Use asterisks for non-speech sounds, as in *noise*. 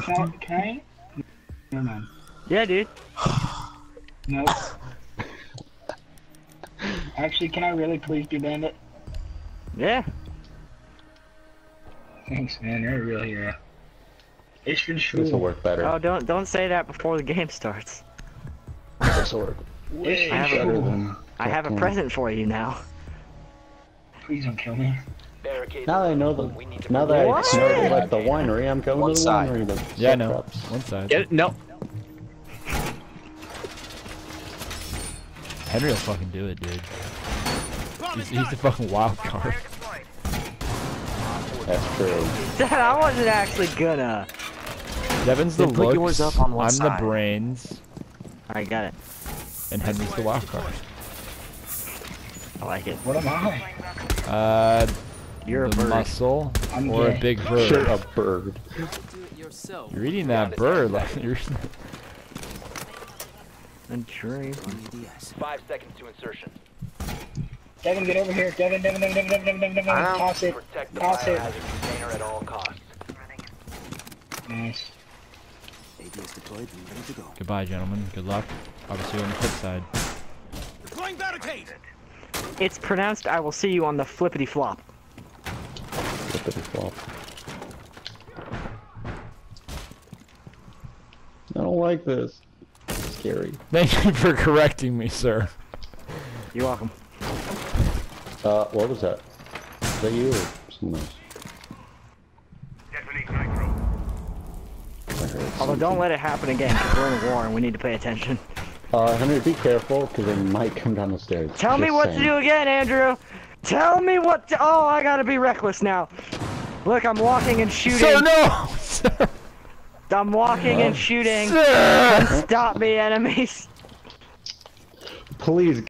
Can I? Can I? Never mind. Yeah, dude. *sighs* Nope. Actually, can I really please be bandit? Yeah. Thanks, man. You're a real hero. Uh, ich bin This will work better. Oh, don't don't say that before the game starts. This will work Ich I have a- better than. I have a present for you now. Please don't kill me. Barricade. Now that I know the. We need to Now that What? I know they like the winery, I'm going One to the side. winery. To Yeah, I set know. traps. One side. Get it? No. Henry will fucking do it, dude. He's, he's the fucking wild card. That's true. *laughs* Dad, I wasn't actually gonna. Devin's the Then put looks, yours up on one I'm side. the brains, I got it. and Henry's the wild card. I like it. What am I? Uh, You're a bird. muscle I'm or a big bird. You're a bird. You're eating that bird like you're. A dream. Five seconds to insertion. Devin, get over here. Devin, Devin, Devin, Devin, Devin, Devin, Devin. I know. Toss it. Protect Toss it. container at all costs. Nice. Goodbye, gentlemen. Good luck. I'll see you on the flip side. It's pronounced I will see you on the flippity flop. Flippity flop. I don't like this. It's scary. Thank you for correcting me, sir. You're welcome. Uh, what was that? Is that you or someone else? Although don't let it happen again, 'cause we're in a war and we need to pay attention. Uh, Henry, be careful, because they might come down the stairs. Tell me what saying. to do again, Andrew! Tell me what to- Oh, I gotta be reckless now. Look, I'm walking and shooting. Sir, no! Sir! *laughs* I'm walking and oh, shooting. Sir! Stop me, enemies. Please